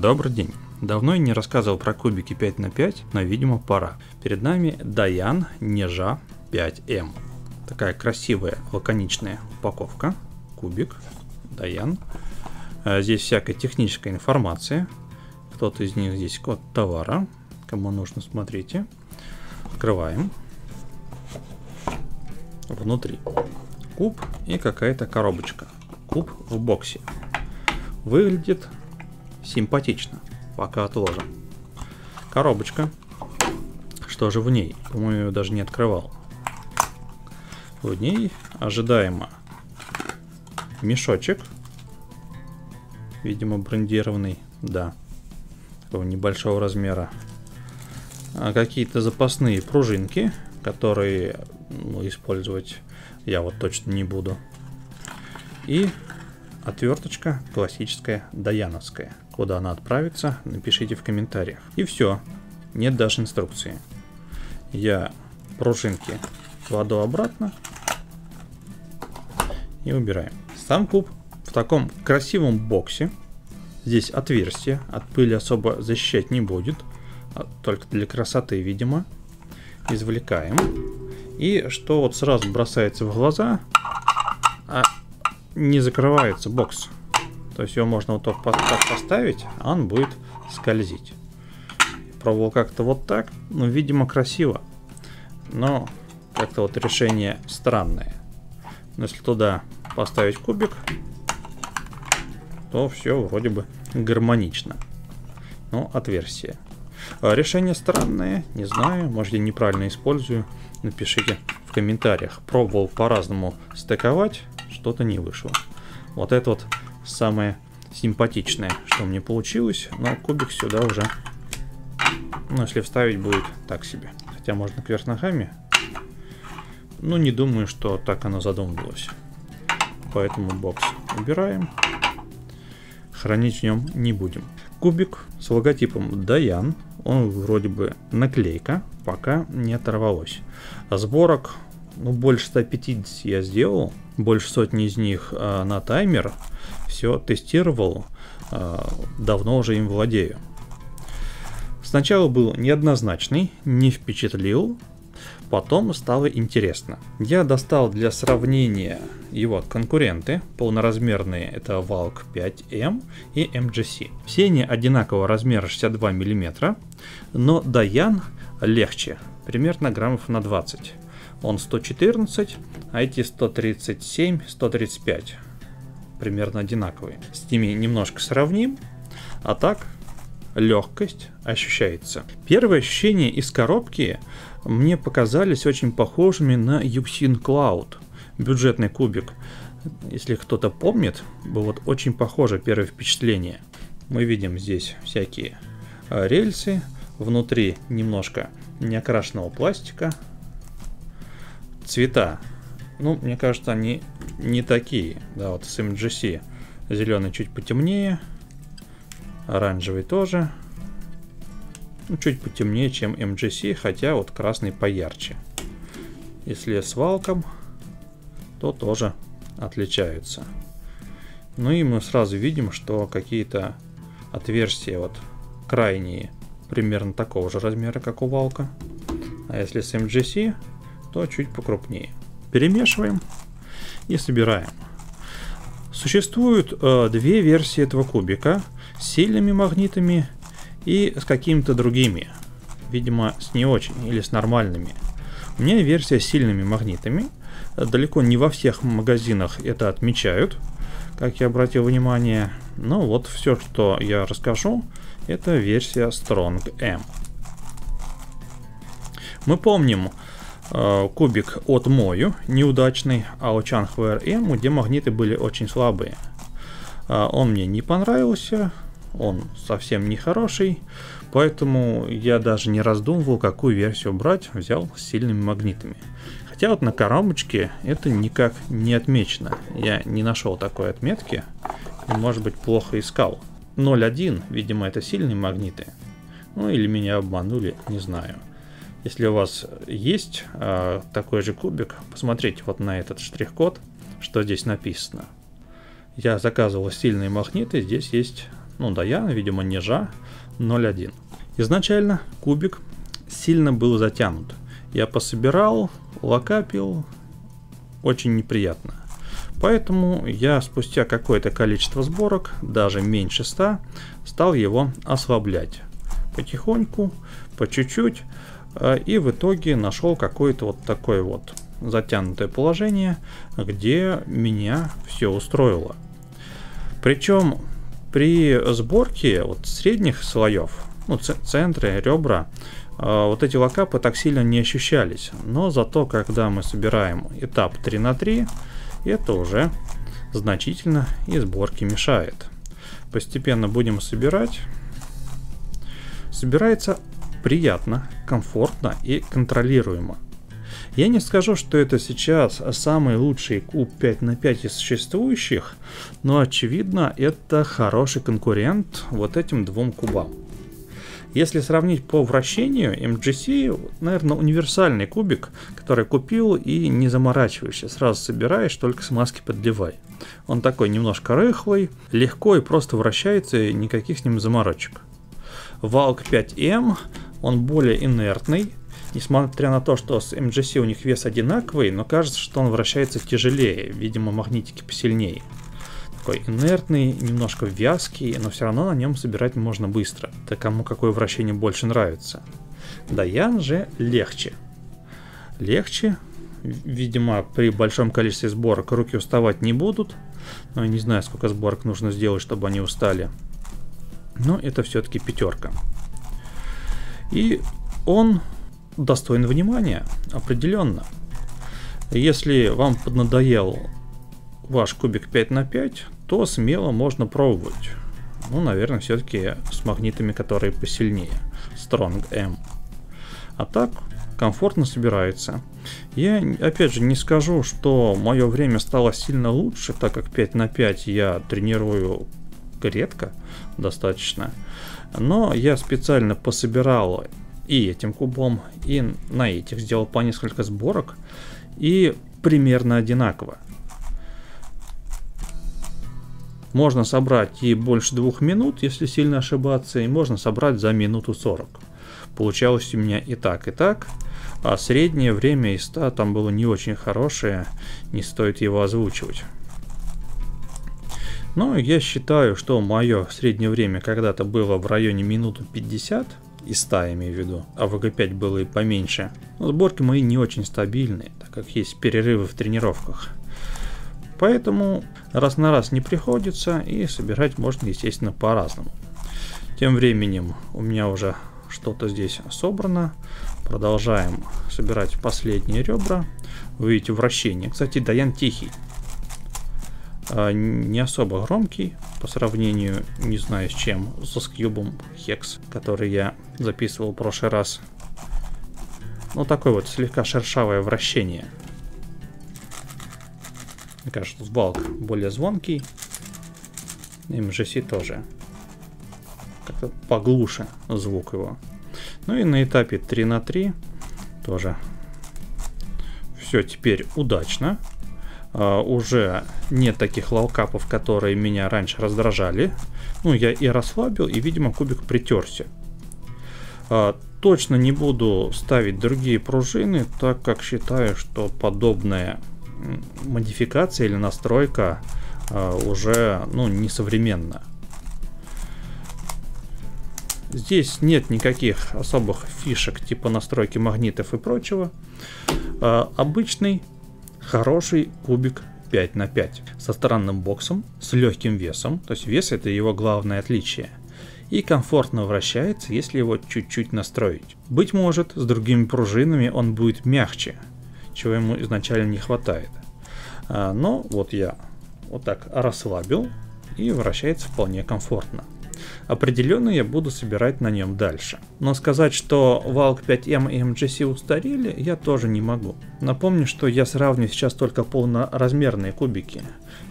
Добрый день. Давно я не рассказывал про кубики 5 на 5, но видимо пора. Перед нами Даян Нежа 5М. Такая красивая лаконичная упаковка. Кубик. Даян. А здесь всякая техническая информация. Кто-то из них здесь код товара. Кому нужно, смотрите. Открываем. Внутри куб и какая-то коробочка. Куб в боксе. Выглядит симпатично. Пока отложим. Коробочка. Что же в ней? По-моему, ее даже не открывал. В ней ожидаемо мешочек. Видимо, брендированный. Да. Такого небольшого размера. А какие-то запасные пружинки, которые ну, использовать я вот точно не буду. И Отверточка классическая даяновская. Куда она отправится, напишите в комментариях. И все. Нет даже инструкции. Я пружинки кладу обратно и убираем. Сам куб в таком красивом боксе. Здесь отверстие, от пыли особо защищать не будет. А только для красоты, видимо. Извлекаем. И что вот сразу бросается в глаза, не закрывается бокс. То есть его можно вот так поставить, а он будет скользить. Пробовал как-то вот так, ну, видимо, красиво. Но как-то вот решение странное. Но если туда поставить кубик, то все вроде бы гармонично. Ну, отверстие. А решение странное, не знаю, может я неправильно использую. Напишите в комментариях. Пробовал по-разному стыковать, что-то не вышло. Вот это вот самое симпатичное, что мне получилось, но кубик сюда уже, ну, если вставить будет так себе. Хотя можно кверх ногами, но не думаю, что так оно задумывалось. Поэтому бокс убираем, хранить в нем не будем. Кубик с логотипом Даян, он вроде бы наклейка, пока не оторвалось. Сборок ну, больше 150 я сделал, больше сотни из них э, на таймер. Все тестировал, э, давно уже им владею. Сначала был неоднозначный, не впечатлил, потом стало интересно. Я достал для сравнения его конкуренты, полноразмерные, это Valk 5M и MGC. Все они одинакового размера 62 мм, но Даян легче, примерно граммов на 20 он 114, а эти 137, 135. Примерно одинаковые. С ними немножко сравним, а так легкость ощущается. Первые ощущения из коробки мне показались очень похожими на Yuxin Cloud, бюджетный кубик. Если кто-то помнит, было вот очень похоже первое впечатление. Мы видим здесь всякие а, рельсы, внутри немножко неокрашенного пластика, цвета. Ну, мне кажется, они не такие. Да, вот с MGC зеленый чуть потемнее, оранжевый тоже. Ну, чуть потемнее, чем MGC, хотя вот красный поярче. Если с валком, то тоже отличаются. Ну и мы сразу видим, что какие-то отверстия вот крайние примерно такого же размера, как у валка. А если с MGC, то чуть покрупнее. Перемешиваем и собираем. Существуют э, две версии этого кубика с сильными магнитами и с какими-то другими. Видимо, с не очень или с нормальными. У меня версия с сильными магнитами. Далеко не во всех магазинах это отмечают, как я обратил внимание. Но вот все, что я расскажу, это версия Strong M. Мы помним, кубик от Мою, неудачный, а у Changware M, где магниты были очень слабые. Э, он мне не понравился, он совсем не хороший, поэтому я даже не раздумывал, какую версию брать, взял с сильными магнитами. Хотя вот на коробочке это никак не отмечено, я не нашел такой отметки, может быть плохо искал. 0.1, видимо это сильные магниты, ну или меня обманули, не знаю. Если у вас есть э, такой же кубик, посмотрите вот на этот штрих-код, что здесь написано. Я заказывал сильные магниты, здесь есть Ну, да, я, видимо, нежа 0.1. Изначально кубик сильно был затянут. Я пособирал, локапил, очень неприятно. Поэтому я спустя какое-то количество сборок, даже меньше 100, стал его ослаблять. Потихоньку, по чуть-чуть. Э, и в итоге нашел какое-то вот такое вот затянутое положение, где меня все устроило. Причем при сборке вот средних слоев, ну, центры, ребра, э, вот эти локапы так сильно не ощущались. Но зато, когда мы собираем этап 3 на 3, это уже значительно и сборке мешает. Постепенно будем собирать. Собирается приятно, комфортно и контролируемо. Я не скажу, что это сейчас самый лучший куб 5 на 5 из существующих, но очевидно это хороший конкурент вот этим двум кубам. Если сравнить по вращению, MGC, наверное, универсальный кубик, который купил и не заморачиваешься, сразу собираешь, только смазки подливай. Он такой немножко рыхлый, легко и просто вращается, и никаких с ним заморочек. Valk 5M, он более инертный, несмотря на то, что с MGC у них вес одинаковый, но кажется, что он вращается тяжелее, видимо магнитики посильнее такой инертный, немножко вязкий, но все равно на нем собирать можно быстро. Это кому какое вращение больше нравится. Даян же легче. Легче, видимо, при большом количестве сборок руки уставать не будут. Но я не знаю, сколько сборок нужно сделать, чтобы они устали. Но это все-таки пятерка. И он достоин внимания, определенно. Если вам поднадоел ваш кубик 5 на 5, то смело можно пробовать. Ну, наверное, все-таки с магнитами, которые посильнее. Strong M. А так, комфортно собирается. Я, опять же, не скажу, что мое время стало сильно лучше, так как 5 на 5 я тренирую редко достаточно. Но я специально пособирал и этим кубом, и на этих сделал по несколько сборок. И примерно одинаково. Можно собрать и больше двух минут, если сильно ошибаться, и можно собрать за минуту 40. Получалось у меня и так, и так. А среднее время из 100 там было не очень хорошее, не стоит его озвучивать. Но я считаю, что мое среднее время когда-то было в районе минуты 50, и 100 имею в виду, а ВГ5 было и поменьше. Но сборки мои не очень стабильные, так как есть перерывы в тренировках. Поэтому раз на раз не приходится и собирать можно, естественно, по-разному. Тем временем у меня уже что-то здесь собрано. Продолжаем собирать последние ребра. Вы видите вращение. Кстати, Даян тихий. А, не особо громкий по сравнению, не знаю с чем, со скьюбом Hex, который я записывал в прошлый раз. Ну, такое вот слегка шершавое вращение. Мне кажется, Сбалк более звонкий. MGC тоже. Как-то поглуше звук его. Ну и на этапе 3 на 3 тоже все теперь удачно. Uh, уже нет таких лаукапов, которые меня раньше раздражали. Ну, я и расслабил, и, видимо, кубик притерся. Uh, точно не буду ставить другие пружины, так как считаю, что подобное модификация или настройка э, уже ну, несовременна. Здесь нет никаких особых фишек типа настройки магнитов и прочего. Обычный хороший кубик 5 на 5 со странным боксом, с легким весом, то есть вес это его главное отличие, и комфортно вращается, если его чуть-чуть настроить. Быть может, с другими пружинами он будет мягче, чего ему изначально не хватает. А, но вот я вот так расслабил и вращается вполне комфортно. Определенно я буду собирать на нем дальше. Но сказать, что Valk 5M и MGC устарели, я тоже не могу. Напомню, что я сравниваю сейчас только полноразмерные кубики.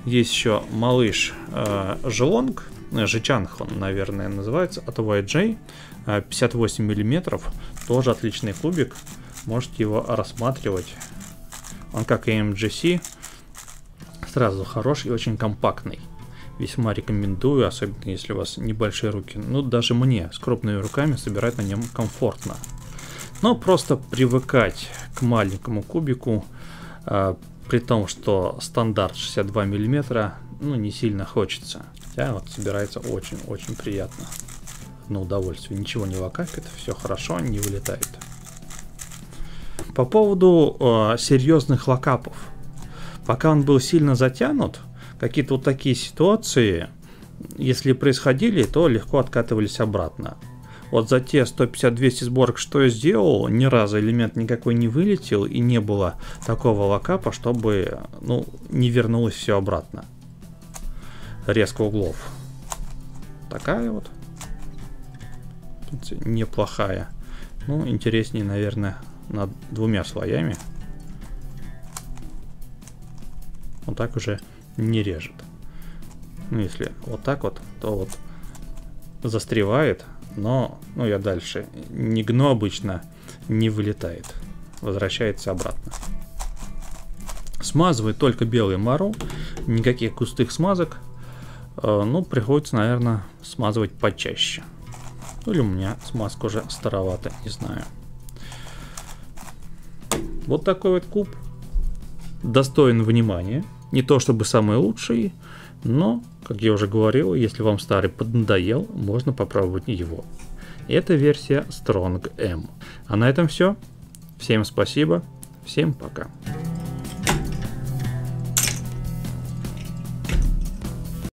Есть еще малыш э, Желонг, э, Жичанг он, наверное, называется, от YJ, 58 мм, тоже отличный кубик, можете его рассматривать. Он как и MGC, сразу хороший и очень компактный. Весьма рекомендую, особенно если у вас небольшие руки. Ну, даже мне с крупными руками собирать на нем комфортно. Но просто привыкать к маленькому кубику, э, при том, что стандарт 62 мм, ну, не сильно хочется. Хотя вот собирается очень-очень приятно. На удовольствие. Ничего не локапит, все хорошо, не вылетает. По поводу э, серьезных локапов. Пока он был сильно затянут, какие-то вот такие ситуации, если происходили, то легко откатывались обратно. Вот за те 150-200 сборок, что я сделал, ни разу элемент никакой не вылетел и не было такого локапа, чтобы ну, не вернулось все обратно. Резко углов. Такая вот. Неплохая. Ну, интереснее, наверное, над двумя слоями. Вот так уже не режет. Ну, если вот так вот, то вот застревает, но, ну, я дальше не гну обычно, не вылетает. Возвращается обратно. Смазывает только белый мару, никаких густых смазок. Э, ну, приходится, наверное, смазывать почаще. Или у меня смазка уже старовата, не знаю. Вот такой вот куб. Достоин внимания. Не то чтобы самый лучший, но, как я уже говорил, если вам старый поднадоел, можно попробовать его. Это версия Strong M. А на этом все. Всем спасибо. Всем пока.